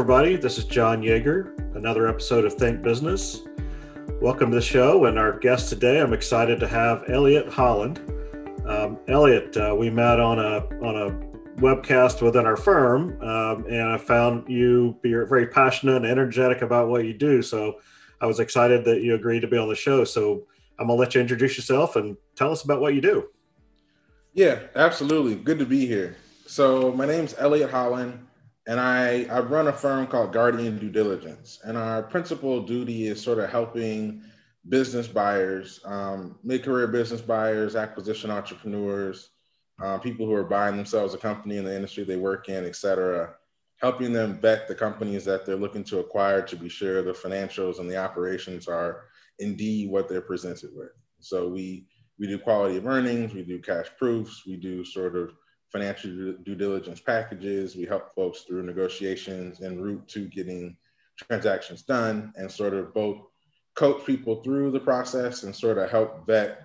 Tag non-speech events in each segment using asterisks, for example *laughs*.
everybody. This is John Yeager, another episode of Think Business. Welcome to the show. And our guest today, I'm excited to have Elliott Holland. Um, Elliott, uh, we met on a on a webcast within our firm, um, and I found you be very passionate and energetic about what you do. So I was excited that you agreed to be on the show. So I'm gonna let you introduce yourself and tell us about what you do. Yeah, absolutely. Good to be here. So my name's Elliott Holland and I, I run a firm called Guardian Due Diligence. And our principal duty is sort of helping business buyers, um, mid career business buyers, acquisition entrepreneurs, uh, people who are buying themselves a company in the industry they work in, et cetera, helping them vet the companies that they're looking to acquire to be sure the financials and the operations are indeed what they're presented with. So we we do quality of earnings, we do cash proofs, we do sort of financial due diligence packages. We help folks through negotiations en route to getting transactions done and sort of both coach people through the process and sort of help vet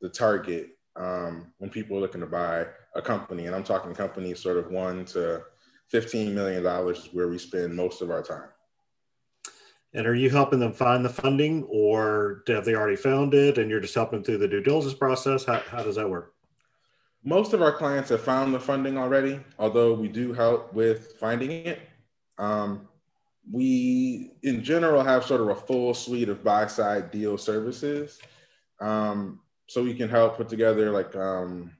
the target um, when people are looking to buy a company. And I'm talking companies sort of one to $15 million is where we spend most of our time. And are you helping them find the funding or have they already found it and you're just helping through the due diligence process? How, how does that work? Most of our clients have found the funding already, although we do help with finding it. Um, we, in general, have sort of a full suite of buy side deal services. Um, so we can help put together like um,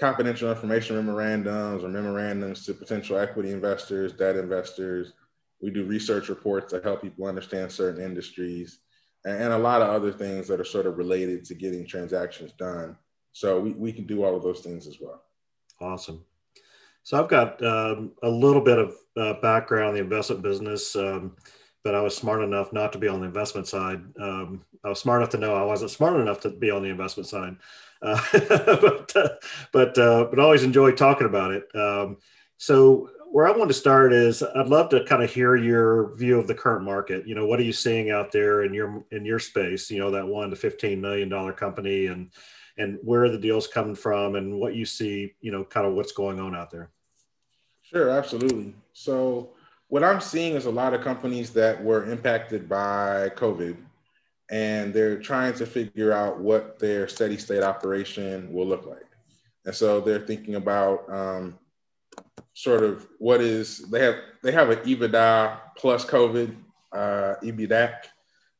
confidential information memorandums or memorandums to potential equity investors, debt investors. We do research reports to help people understand certain industries and, and a lot of other things that are sort of related to getting transactions done. So we, we can do all of those things as well. Awesome. So I've got um, a little bit of uh, background in the investment business, um, but I was smart enough not to be on the investment side. Um, I was smart enough to know I wasn't smart enough to be on the investment side, *laughs* uh, but uh, but uh, but always enjoy talking about it. Um, so where I want to start is I'd love to kind of hear your view of the current market. You know, what are you seeing out there in your in your space? You know, that one to fifteen million dollar company and and where are the deals coming from and what you see, you know, kind of what's going on out there. Sure, absolutely. So what I'm seeing is a lot of companies that were impacted by COVID and they're trying to figure out what their steady state operation will look like. And so they're thinking about um, sort of what is they have they have an EBITDA plus COVID uh, EBITDA,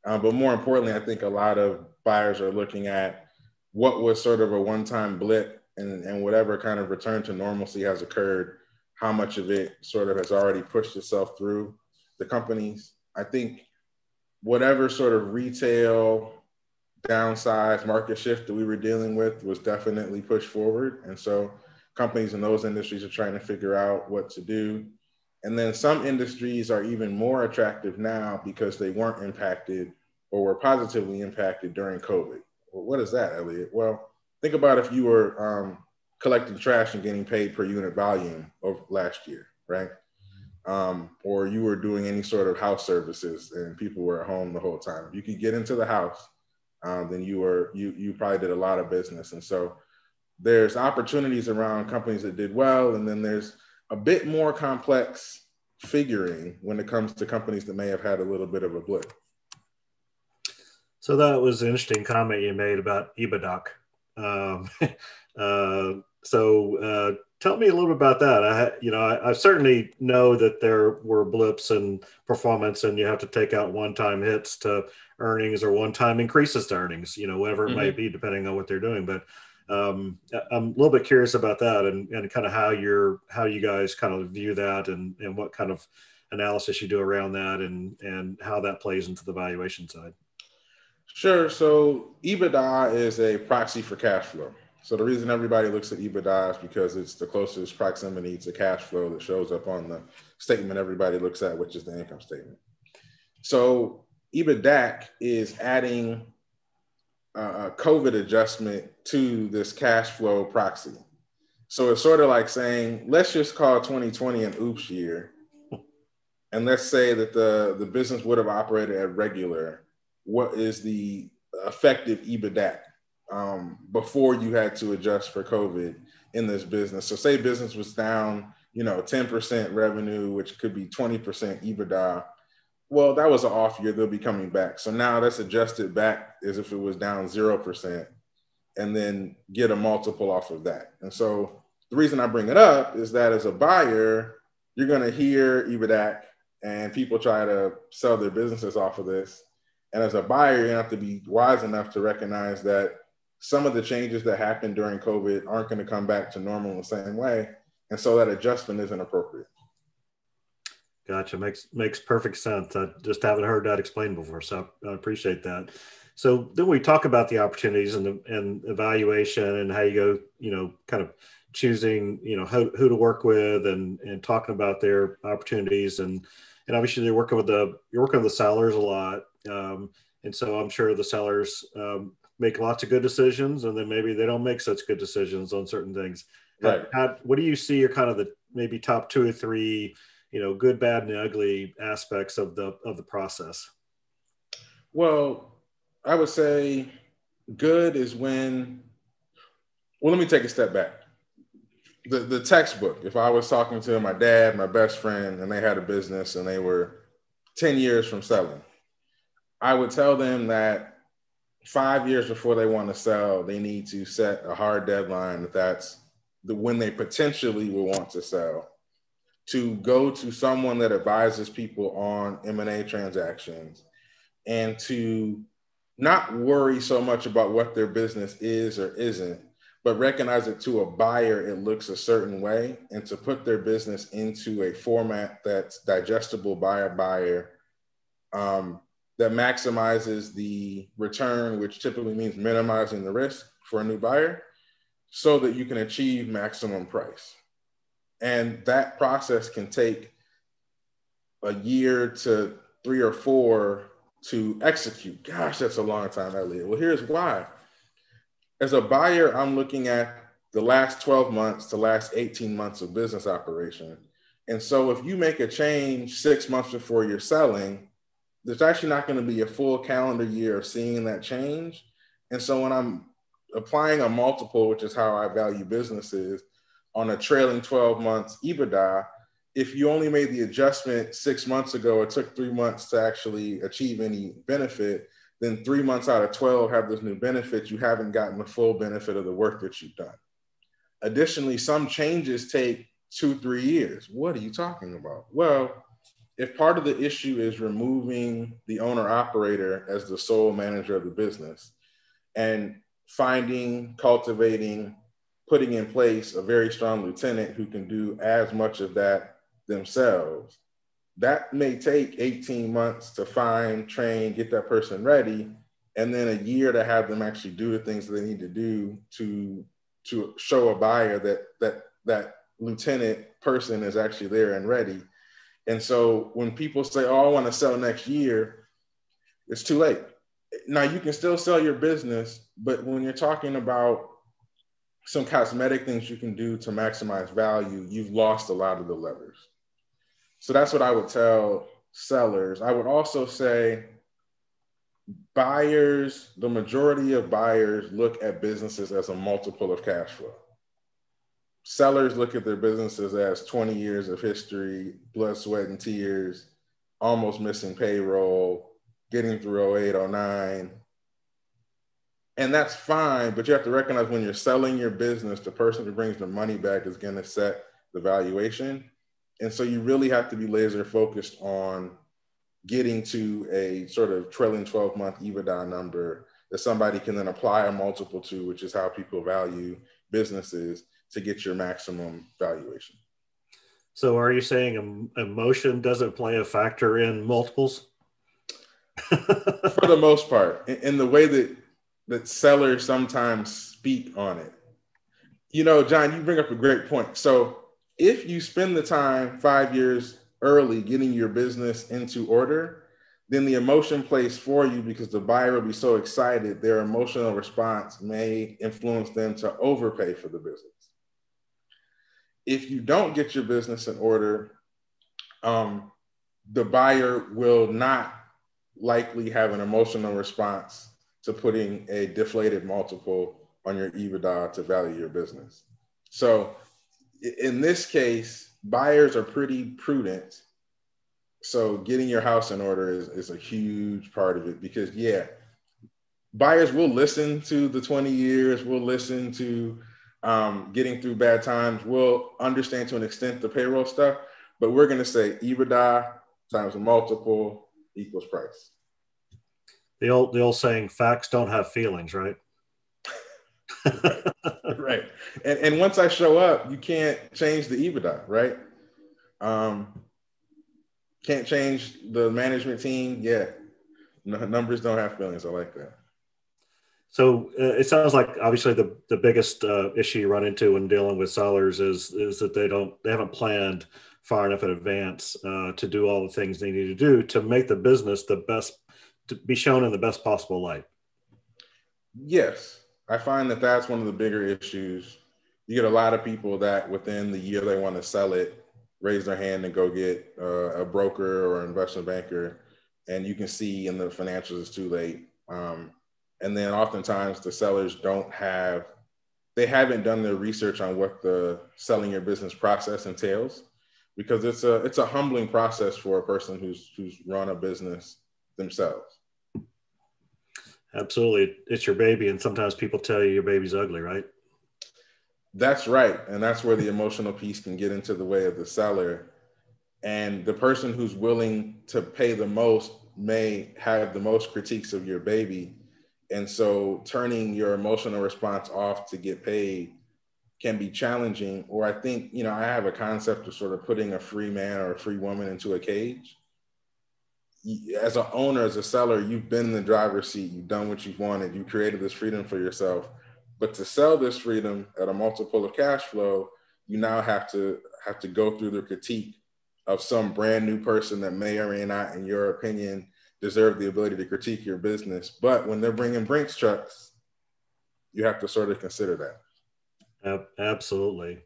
uh, but more importantly, I think a lot of buyers are looking at what was sort of a one-time blip and, and whatever kind of return to normalcy has occurred, how much of it sort of has already pushed itself through the companies. I think whatever sort of retail downside market shift that we were dealing with was definitely pushed forward. And so companies in those industries are trying to figure out what to do. And then some industries are even more attractive now because they weren't impacted or were positively impacted during COVID. Well, what is that, Elliott? Well, think about if you were um, collecting trash and getting paid per unit volume of last year, right? Um, or you were doing any sort of house services and people were at home the whole time. If you could get into the house, um, then you were you you probably did a lot of business. And so there's opportunities around companies that did well, and then there's a bit more complex figuring when it comes to companies that may have had a little bit of a blip. So that was an interesting comment you made about EBITDA. Um, *laughs* uh, so uh, tell me a little bit about that. I, you know, I, I, certainly know that there were blips in performance, and you have to take out one-time hits to earnings or one-time increases to earnings. You know, whatever it mm-hmm. may be, depending on what they're doing. But um, I'm a little bit curious about that, and, and kind of how you're how you guys kind of view that, and and what kind of analysis you do around that, and and how that plays into the valuation side. Sure. So EBITDA is a proxy for cash flow. So the reason everybody looks at EBITDA is because it's the closest proximity to cash flow that shows up on the statement everybody looks at, which is the income statement. So EBITDA is adding a COVID adjustment to this cash flow proxy. So it's sort of like saying, let's just call 2020 an oops year. And let's say that the, the business would have operated at regular what is the effective EBITDA um, before you had to adjust for COVID in this business. So say business was down you know, 10% revenue, which could be 20% EBITDA. Well, that was an off year. They'll be coming back. So now that's adjusted back as if it was down 0% and then get a multiple off of that. And so the reason I bring it up is that as a buyer, you're going to hear EBITDA and people try to sell their businesses off of this. And as a buyer, you have to be wise enough to recognize that some of the changes that happened during COVID aren't going to come back to normal in the same way. And so that adjustment isn't appropriate. Gotcha. Makes makes perfect sense. I just haven't heard that explained before, so I appreciate that. So then we talk about the opportunities and the, and evaluation and how you go, you know, kind of choosing, you know, who, who to work with and and talking about their opportunities and and obviously you're working with the you're working with the sellers a lot, um, and so I'm sure the sellers um, make lots of good decisions, and then maybe they don't make such good decisions on certain things. Right. How, how, what do you see are kind of the maybe top two or three, you know, good, bad, and ugly aspects of the of the process? Well, I would say good is when. Well, let me take a step back the, the textbook, if I was talking to my dad, my best friend, and they had a business and they were 10 years from selling, I would tell them that five years before they want to sell, they need to set a hard deadline that that's the when they potentially will want to sell to go to someone that advises people on M&A transactions and to not worry so much about what their business is or isn't but recognize it to a buyer, it looks a certain way, and to put their business into a format that's digestible by a buyer um, that maximizes the return, which typically means minimizing the risk for a new buyer, so that you can achieve maximum price. And that process can take a year to three or four to execute. Gosh, that's a long time, Elliott. Well, here's why as a buyer, I'm looking at the last 12 months to last 18 months of business operation. And so if you make a change six months before you're selling, there's actually not going to be a full calendar year of seeing that change. And so when I'm applying a multiple, which is how I value businesses, on a trailing 12 months EBITDA, if you only made the adjustment six months ago, it took three months to actually achieve any benefit, then three months out of 12 have this new benefit, you haven't gotten the full benefit of the work that you've done. Additionally, some changes take two, three years. What are you talking about? Well, if part of the issue is removing the owner operator as the sole manager of the business and finding, cultivating, putting in place a very strong lieutenant who can do as much of that themselves, that may take 18 months to find, train, get that person ready, and then a year to have them actually do the things that they need to do to to show a buyer that that that lieutenant person is actually there and ready. And so when people say, "Oh, I want to sell next year," it's too late. Now you can still sell your business, but when you're talking about some cosmetic things you can do to maximize value, you've lost a lot of the levers. So that's what I would tell sellers. I would also say buyers, the majority of buyers look at businesses as a multiple of cash flow. Sellers look at their businesses as 20 years of history, blood, sweat, and tears, almost missing payroll, getting through 08, 09. And that's fine, but you have to recognize when you're selling your business, the person who brings the money back is going to set the valuation. And so you really have to be laser focused on getting to a sort of trailing 12 month EBITDA number that somebody can then apply a multiple to, which is how people value businesses to get your maximum valuation. So are you saying emotion doesn't play a factor in multiples? *laughs* For the most part, in the way that that sellers sometimes speak on it. You know, John, you bring up a great point. So if you spend the time five years early getting your business into order, then the emotion plays for you because the buyer will be so excited, their emotional response may influence them to overpay for the business. If you don't get your business in order, um, the buyer will not likely have an emotional response to putting a deflated multiple on your EBITDA to value your business. So in this case, buyers are pretty prudent. So getting your house in order is, is a huge part of it because yeah, buyers will listen to the 20 years, will listen to um, getting through bad times, will understand to an extent the payroll stuff, but we're gonna say EBITDA times multiple equals price. The old the old saying, facts don't have feelings, right? *laughs* right. And and once I show up, you can't change the EBITDA, right? Um, can't change the management team. Yeah, no, numbers don't have feelings. I like that. So uh, it sounds like obviously the the biggest uh, issue you run into when dealing with sellers is is that they don't they haven't planned far enough in advance uh, to do all the things they need to do to make the business the best to be shown in the best possible light. Yes, I find that that's one of the bigger issues. You get a lot of people that within the year they want to sell it, raise their hand and go get uh, a broker or investment banker, and you can see in the financials it's too late. Um, and then oftentimes the sellers don't have, they haven't done their research on what the selling your business process entails, because it's a it's a humbling process for a person who's who's run a business themselves. Absolutely. It's your baby. And sometimes people tell you your baby's ugly, right? That's right. And that's where the emotional piece can get into the way of the seller. And the person who's willing to pay the most may have the most critiques of your baby. And so turning your emotional response off to get paid can be challenging. Or I think, you know, I have a concept of sort of putting a free man or a free woman into a cage as an owner, as a seller, you've been in the driver's seat. You've done what you've wanted. You created this freedom for yourself. But to sell this freedom at a multiple of cash flow, you now have to have to go through the critique of some brand new person that may or may not, in your opinion, deserve the ability to critique your business. But when they're bringing Brinks trucks, you have to sort of consider that. Absolutely.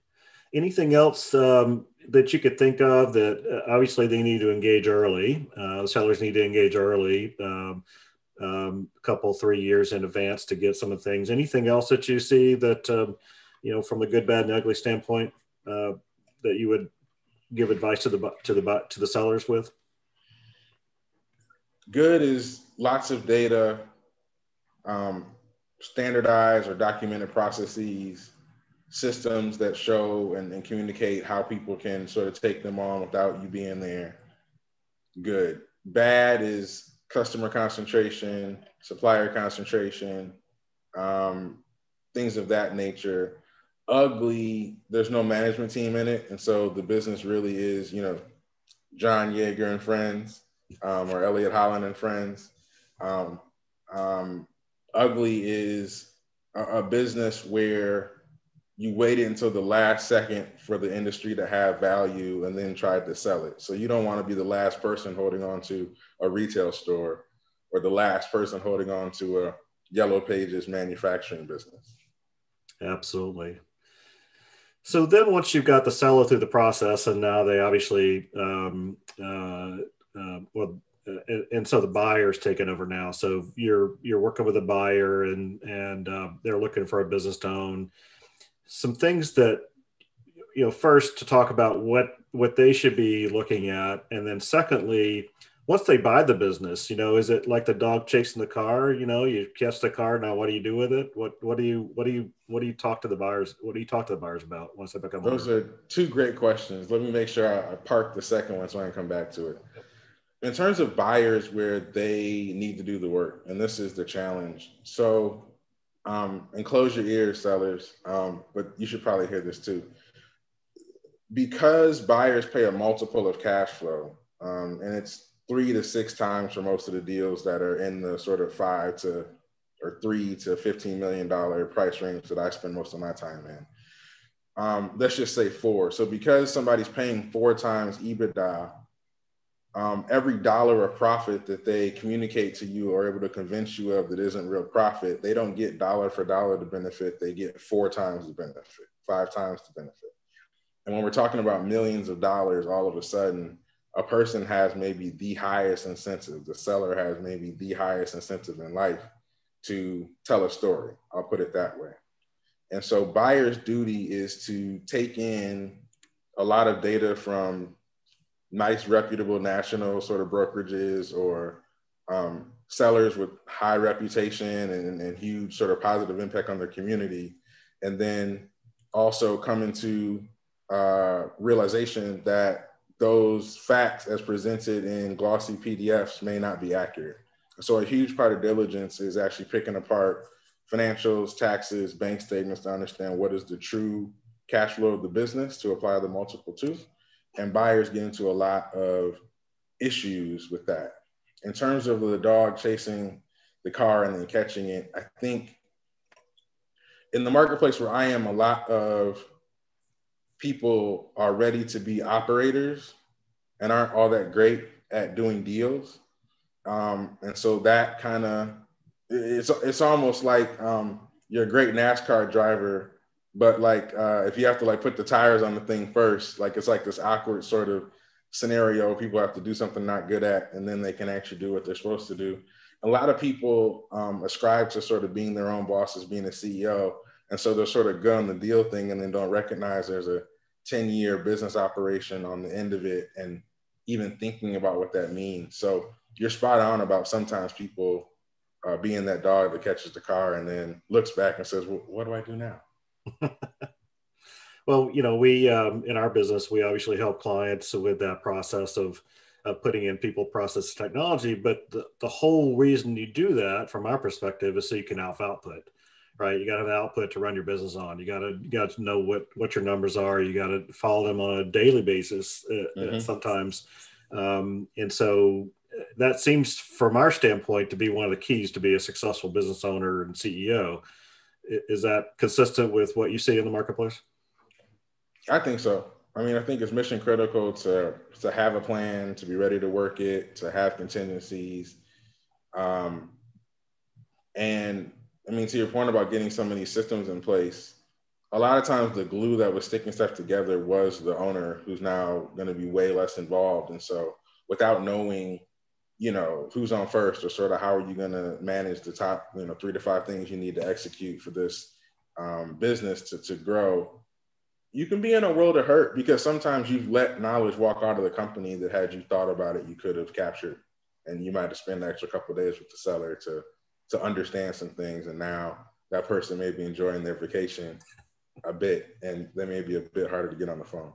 Anything else um, that you could think of that uh, obviously they need to engage early. Uh, sellers need to engage early, um, um, a couple, three years in advance to get some of the things. Anything else that you see that, um, you know, from the good, bad, and ugly standpoint, uh, that you would give advice to the to the to the sellers with? Good is lots of data, um, standardized or documented processes, systems that show and, and communicate how people can sort of take them on without you being there. Good. Bad is customer concentration, supplier concentration, um, things of that nature. Ugly, there's no management team in it. And so the business really is, you know, John Yeager and friends um, or Elliott Holland and friends. Um, um, ugly is a, a business where you waited until the last second for the industry to have value and then tried to sell it. So you don't want to be the last person holding on to a retail store or the last person holding on to a yellow pages manufacturing business. Absolutely. So then once you've got the seller through the process and now they obviously, um, uh, uh, well, uh, and so the buyer's taken over now. So you're, you're working with a buyer and, and uh, they're looking for a business to own some things that you know first to talk about what what they should be looking at. And then secondly once they buy the business you know is it like the dog chasing the car? You know you catch the car now what do you do with it? What what do you what do you what do you talk to the buyers what do you talk to the buyers about once they become those are two great questions. Let me make sure I, I park the second one so i can come back to it. In terms of buyers where they need to do the work and this is the challenge. So um, and close your ears, sellers. Um, but you should probably hear this too. Because buyers pay a multiple of cash flow, um, and it's three to six times for most of the deals that are in the sort of five to or three to fifteen million dollar price range that I spend most of my time in. Um, let's just say four. So because somebody's paying four times EBITDA um, every dollar of profit that they communicate to you or able to convince you of that isn't real profit, they don't get dollar for dollar the benefit. They get four times the benefit, five times the benefit. And when we're talking about millions of dollars, all of a sudden, a person has maybe the highest incentive. The seller has maybe the highest incentive in life to tell a story. I'll put it that way. And so, buyer's duty is to take in a lot of data from nice, reputable national sort of brokerages or um, sellers with high reputation and, and huge sort of positive impact on their community. And then also coming to uh, realization that those facts as presented in glossy PDFs may not be accurate. So a huge part of diligence is actually picking apart financials, taxes, bank statements to understand what is the true cash flow of the business to apply the multiple to. And buyers get into a lot of issues with that. In terms of the dog chasing the car and then catching it, I think in the marketplace where I am, a lot of people are ready to be operators and aren't all that great at doing deals. Um, and so that kind of it's it's almost like um, you're a great NASCAR driver, but like uh, if you have to like put the tires on the thing first, like it's like this awkward sort of scenario. People have to do something not good at, and then they can actually do what they're supposed to do. A lot of people um, ascribe to sort of being their own bosses, being a CEO, and so they're sort of on the deal thing, and then don't recognize there's a 10 year business operation on the end of it, and even thinking about what that means. So you're spot on about sometimes people uh, being that dog that catches the car and then looks back and says, well, "What do I do now?" *laughs* well, you know, we um, in our business we obviously help clients with that process of of putting in people, process, technology. But the, the whole reason you do that, from our perspective, is so you can alpha output, right? You got to have output to run your business on. You got to you got to know what what your numbers are. You got to follow them on a daily basis uh, mm-hmm. sometimes. Um, and so that seems, from our standpoint, to be one of the keys to be a successful business owner and CEO. Is that consistent with what you see in the marketplace? I think so. I mean, I think it's mission critical to to have a plan, to be ready to work it, to have contingencies, um, and I mean, to your point about getting so many systems in place, a lot of times the glue that was sticking stuff together was the owner, who's now going to be way less involved, and so without knowing you know who's on first or sort of how are you going to manage the top you know three to five things you need to execute for this um, business to, to grow? You can be in a world of hurt because sometimes you've let knowledge walk out of the company that had you thought about it you could have captured and you might have spent an extra couple days with the seller to to understand some things and now that person may be enjoying their vacation a bit and they may be a bit harder to get on the phone.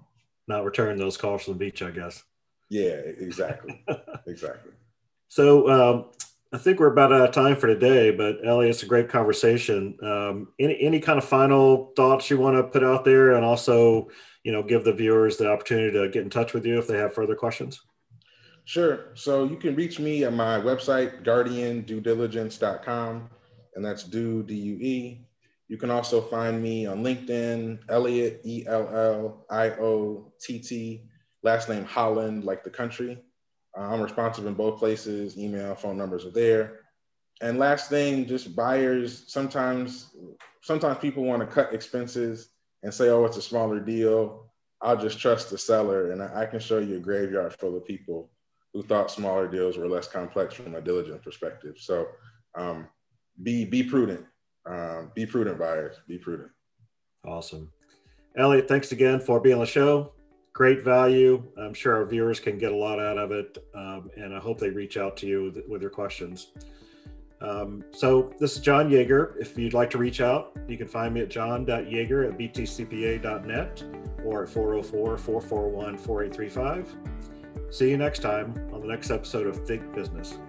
Not return those calls from the beach i guess. Yeah exactly. *laughs* Exactly so um, I think we're about out of time for today, but Elliott, it's a great conversation. Um, any any kind of final thoughts you want to put out there, and also, you know, give the viewers the opportunity to get in touch with you if they have further questions. Sure. So you can reach me at my website, guardianduediligence.com, and that's do D U E. You can also find me on LinkedIn, Elliott E L L I O T T, last name Holland, like the country. I'm responsive in both places. Email, phone numbers are there. And last thing, just buyers. Sometimes, sometimes people want to cut expenses and say, "Oh, it's a smaller deal." I'll just trust the seller, and I, can show you a graveyard full of people who thought smaller deals were less complex from a diligent perspective. So, um, be be prudent. Um, be prudent, buyers. Be prudent. Awesome, Elliott. Thanks again for being on the show great value. I'm sure our viewers can get a lot out of it, um, and I hope they reach out to you with, with their questions. Um, so this is John Yeager. If you'd like to reach out, you can find me at john.yeager at btcpa.net or at 404-441-4835. See you next time on the next episode of Think Business.